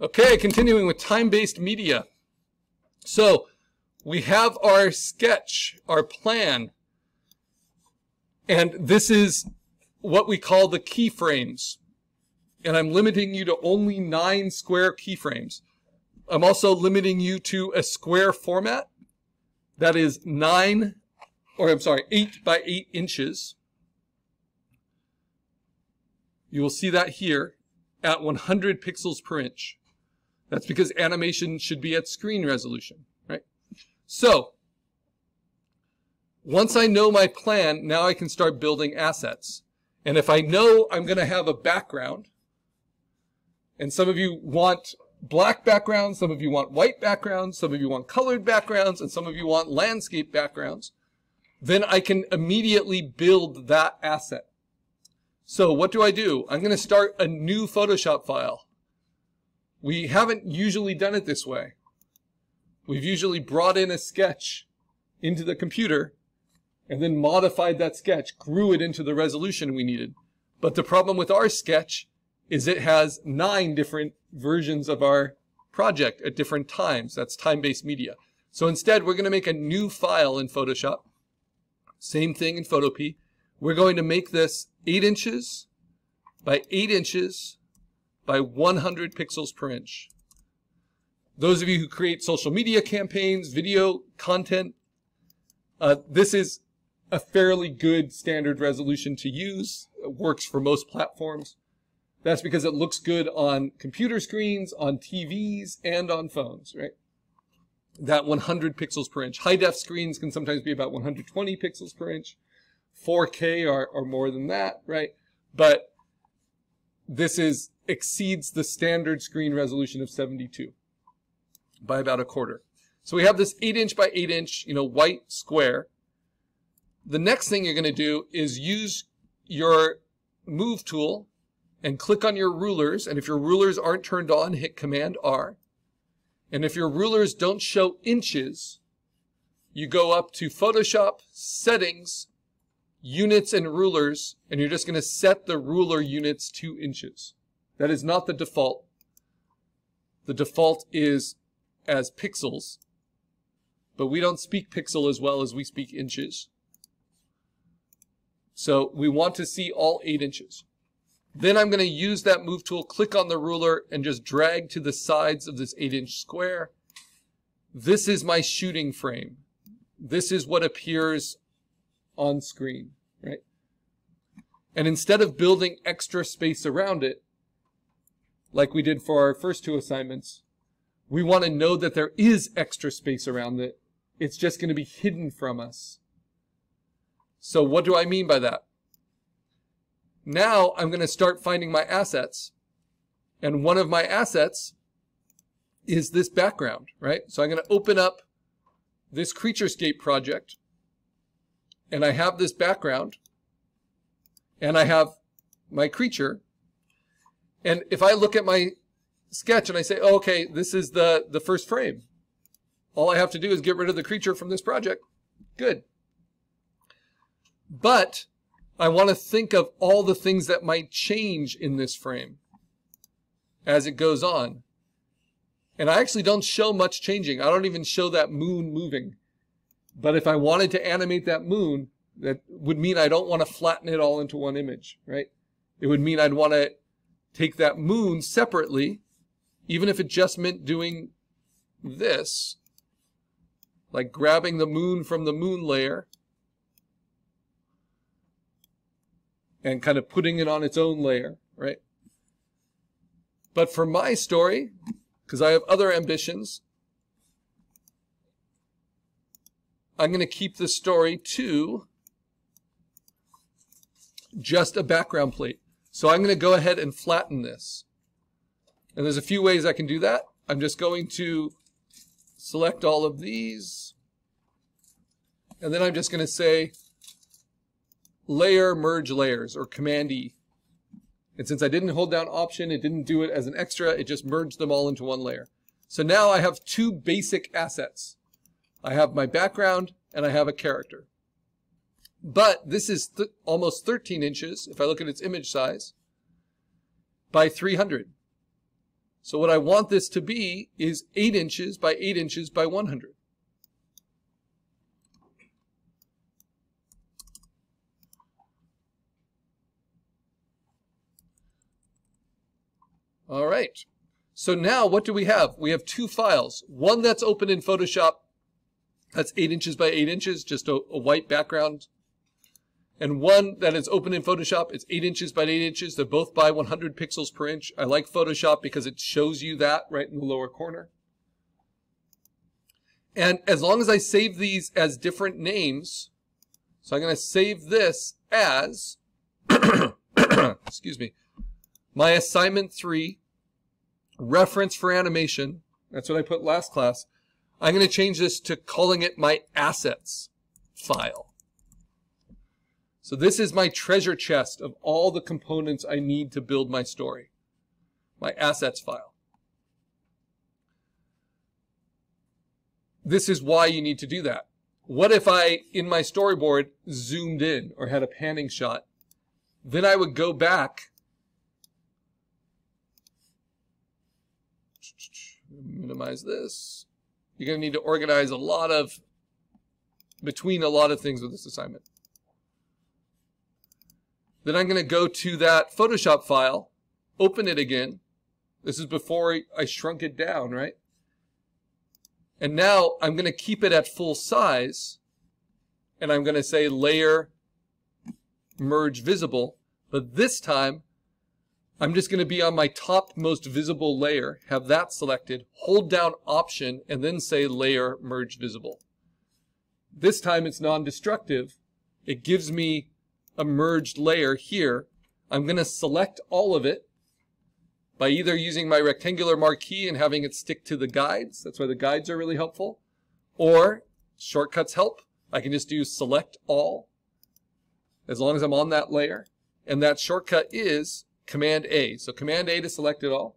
Okay, continuing with time-based media. So we have our sketch, our plan, and this is what we call the keyframes. And I'm limiting you to only nine square keyframes. I'm also limiting you to a square format that is nine, or I'm sorry, eight by eight inches. You will see that here at 100 pixels per inch. That's because animation should be at screen resolution, right? So, once I know my plan, now I can start building assets. And if I know I'm going to have a background, and some of you want black backgrounds, some of you want white backgrounds, some of you want colored backgrounds, and some of you want landscape backgrounds, then I can immediately build that asset. So what do I do? I'm going to start a new Photoshop file. We haven't usually done it this way. We've usually brought in a sketch into the computer and then modified that sketch, grew it into the resolution we needed. But the problem with our sketch is it has nine different versions of our project at different times. That's time-based media. So instead, we're going to make a new file in Photoshop. Same thing in Photopea. We're going to make this 8 inches by 8 inches by 100 pixels per inch. Those of you who create social media campaigns, video content, uh, this is a fairly good standard resolution to use. It works for most platforms. That's because it looks good on computer screens, on TVs, and on phones, right? That 100 pixels per inch. High def screens can sometimes be about 120 pixels per inch. 4K are, are more than that, right? But this is exceeds the standard screen resolution of 72 by about a quarter. So we have this 8 inch by 8 inch, you know, white square. The next thing you're going to do is use your move tool and click on your rulers. And if your rulers aren't turned on, hit Command R. And if your rulers don't show inches, you go up to Photoshop, Settings, Units and Rulers, and you're just going to set the ruler units to inches. That is not the default. The default is as pixels, but we don't speak pixel as well as we speak inches. So we want to see all 8 inches. Then I'm going to use that move tool, click on the ruler, and just drag to the sides of this 8-inch square. This is my shooting frame. This is what appears on screen, right? And instead of building extra space around it, like we did for our first two assignments, we want to know that there is extra space around it. It's just going to be hidden from us. So what do I mean by that? Now I'm going to start finding my assets. And one of my assets is this background, right? So I'm going to open up this CreatureScape project. And I have this background. And I have my creature. And if I look at my sketch and I say, oh, okay, this is the, the first frame. All I have to do is get rid of the creature from this project. Good. But I want to think of all the things that might change in this frame as it goes on. And I actually don't show much changing. I don't even show that moon moving. But if I wanted to animate that moon, that would mean I don't want to flatten it all into one image, right? It would mean I'd want to take that moon separately, even if it just meant doing this, like grabbing the moon from the moon layer and kind of putting it on its own layer, right? But for my story, because I have other ambitions, I'm going to keep the story to just a background plate. So I'm going to go ahead and flatten this. And there's a few ways I can do that. I'm just going to select all of these. And then I'm just going to say layer merge layers or command E. And since I didn't hold down option, it didn't do it as an extra, it just merged them all into one layer. So now I have two basic assets. I have my background and I have a character. But this is th almost 13 inches, if I look at its image size, by 300. So what I want this to be is 8 inches by 8 inches by 100. All right. So now what do we have? We have two files. One that's open in Photoshop. That's 8 inches by 8 inches, just a, a white background. And one that is open in Photoshop. It's 8 inches by 8 inches. They're both by 100 pixels per inch. I like Photoshop because it shows you that right in the lower corner. And as long as I save these as different names, so I'm going to save this as, excuse me, my assignment 3 reference for animation. That's what I put last class. I'm going to change this to calling it my assets file. So this is my treasure chest of all the components I need to build my story. My assets file. This is why you need to do that. What if I, in my storyboard, zoomed in or had a panning shot? Then I would go back minimize this. You're going to need to organize a lot of, between a lot of things with this assignment. Then I'm going to go to that Photoshop file, open it again. This is before I shrunk it down, right? And now I'm going to keep it at full size. And I'm going to say layer merge visible. But this time I'm just going to be on my top most visible layer, have that selected, hold down Option, and then say Layer Merge Visible. This time it's non-destructive. It gives me a merged layer here. I'm going to select all of it by either using my rectangular marquee and having it stick to the guides. That's why the guides are really helpful. Or shortcuts help. I can just do select all as long as I'm on that layer. And that shortcut is Command A. So Command A to select it all.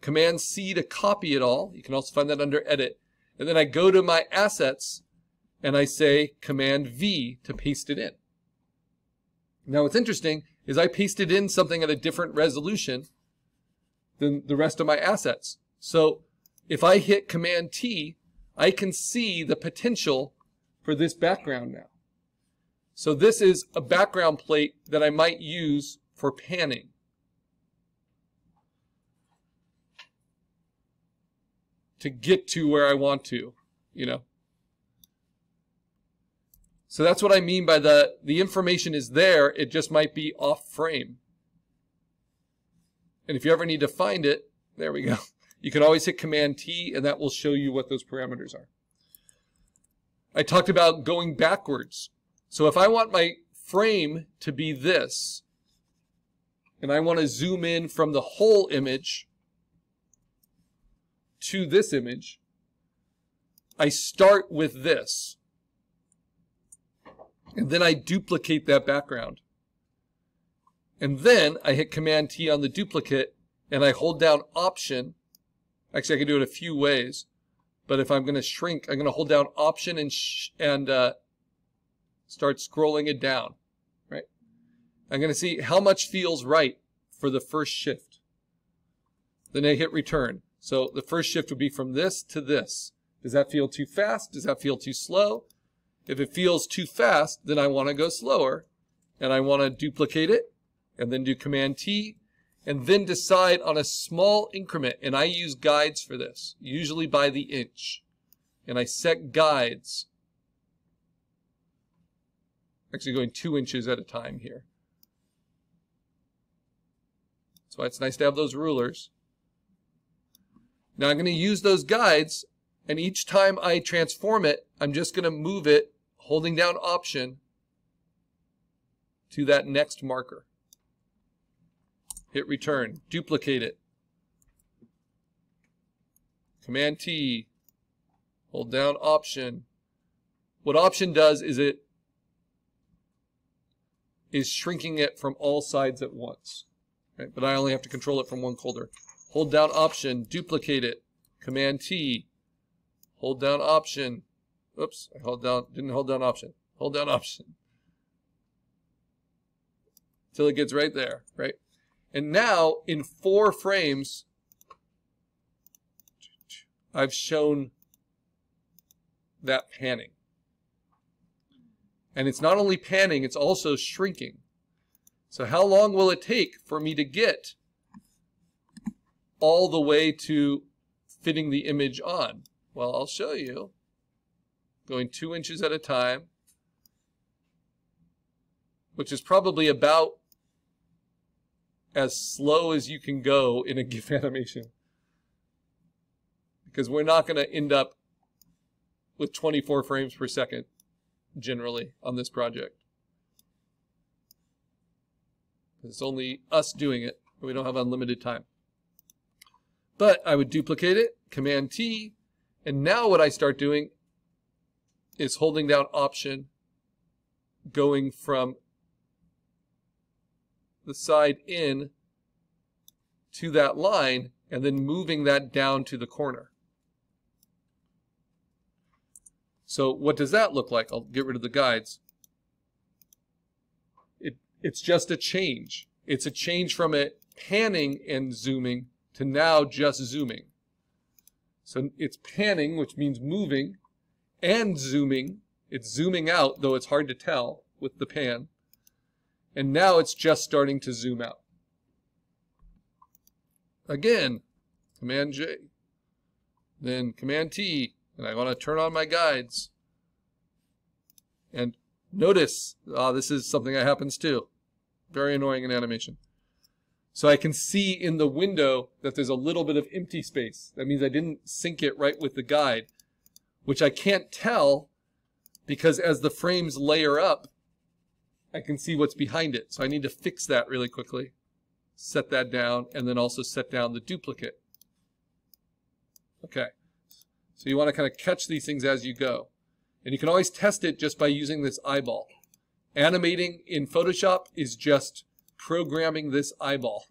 Command C to copy it all. You can also find that under Edit. And then I go to my assets and I say Command V to paste it in. Now what's interesting is I pasted in something at a different resolution than the rest of my assets. So if I hit Command T, I can see the potential for this background now. So this is a background plate that I might use for panning. To get to where I want to, you know. So that's what I mean by the, the information is there, it just might be off frame. And if you ever need to find it, there we go. You can always hit Command T and that will show you what those parameters are. I talked about going backwards. So if I want my frame to be this, and I want to zoom in from the whole image, to this image, I start with this. And then I duplicate that background. And then I hit Command T on the duplicate and I hold down Option. Actually, I can do it a few ways. But if I'm going to shrink, I'm going to hold down Option and, and uh, start scrolling it down. Right? I'm going to see how much feels right for the first shift. Then I hit Return. So the first shift would be from this to this. Does that feel too fast? Does that feel too slow? If it feels too fast, then I want to go slower and I want to duplicate it and then do Command T and then decide on a small increment. And I use guides for this, usually by the inch. And I set guides. Actually going two inches at a time here. That's why it's nice to have those rulers. Now I'm going to use those guides, and each time I transform it, I'm just going to move it, holding down Option, to that next marker. Hit Return. Duplicate it. Command T. Hold down Option. What Option does is it is shrinking it from all sides at once. Right? But I only have to control it from one folder. Hold down Option, duplicate it. Command T. Hold down Option. Oops, I hold down, didn't hold down Option. Hold down Option. Till it gets right there, right? And now, in four frames, I've shown that panning. And it's not only panning, it's also shrinking. So how long will it take for me to get all the way to fitting the image on? Well, I'll show you. Going two inches at a time, which is probably about as slow as you can go in a GIF animation. Because we're not going to end up with 24 frames per second generally on this project. It's only us doing it. We don't have unlimited time. But I would duplicate it, Command T, and now what I start doing is holding down Option, going from the side in to that line, and then moving that down to the corner. So what does that look like? I'll get rid of the guides. It, it's just a change. It's a change from it panning and zooming to now just zooming. So it's panning, which means moving, and zooming. It's zooming out, though it's hard to tell with the pan. And now it's just starting to zoom out. Again, Command J. Then Command T, and I want to turn on my guides. And notice, oh, this is something that happens too. Very annoying in animation. So I can see in the window that there's a little bit of empty space. That means I didn't sync it right with the guide, which I can't tell because as the frames layer up, I can see what's behind it. So I need to fix that really quickly. Set that down and then also set down the duplicate. Okay. So you want to kind of catch these things as you go. And you can always test it just by using this eyeball. Animating in Photoshop is just programming this eyeball.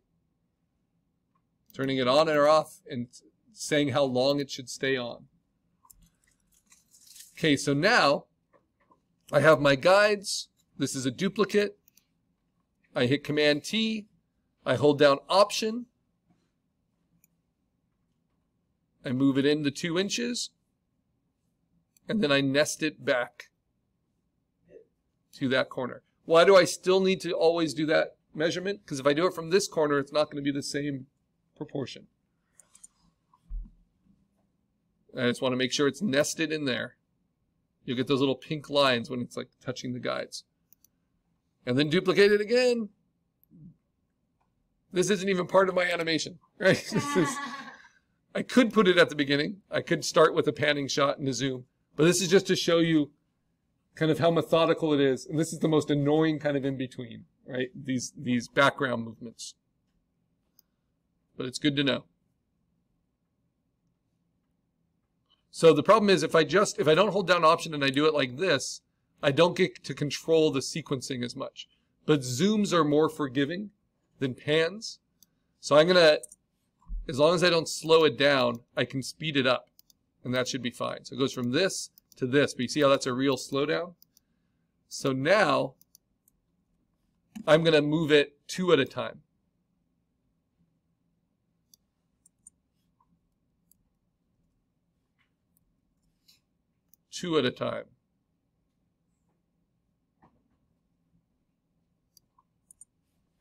Turning it on or off and saying how long it should stay on. Okay, so now I have my guides. This is a duplicate. I hit Command T. I hold down Option. I move it in the two inches, and then I nest it back to that corner. Why do I still need to always do that measurement? Because if I do it from this corner, it's not going to be the same proportion. I just want to make sure it's nested in there. You'll get those little pink lines when it's like touching the guides. And then duplicate it again. This isn't even part of my animation, right? this is, I could put it at the beginning. I could start with a panning shot and a zoom. But this is just to show you kind of how methodical it is. And this is the most annoying kind of in between, right? These, these background movements. But it's good to know. So the problem is if I just, if I don't hold down option and I do it like this, I don't get to control the sequencing as much. But zooms are more forgiving than pans. So I'm going to as long as I don't slow it down, I can speed it up. And that should be fine. So it goes from this to this. But you see how that's a real slowdown? So now, I'm going to move it two at a time. Two at a time.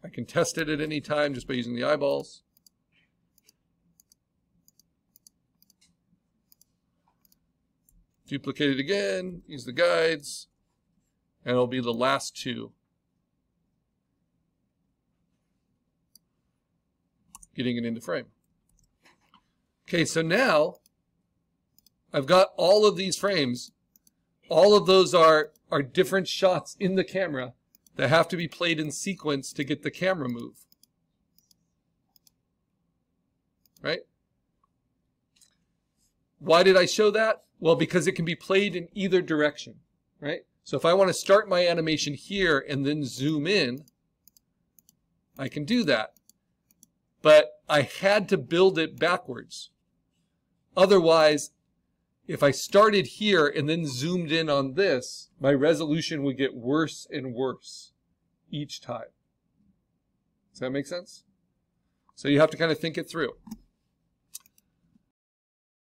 I can test it at any time just by using the eyeballs. Duplicate it again, use the guides, and it'll be the last two. Getting it into frame. Okay, so now I've got all of these frames. All of those are, are different shots in the camera that have to be played in sequence to get the camera move. Right? Why did I show that? Well, because it can be played in either direction, right? So if I want to start my animation here and then zoom in, I can do that. But I had to build it backwards. Otherwise, if I started here and then zoomed in on this, my resolution would get worse and worse each time. Does that make sense? So you have to kind of think it through.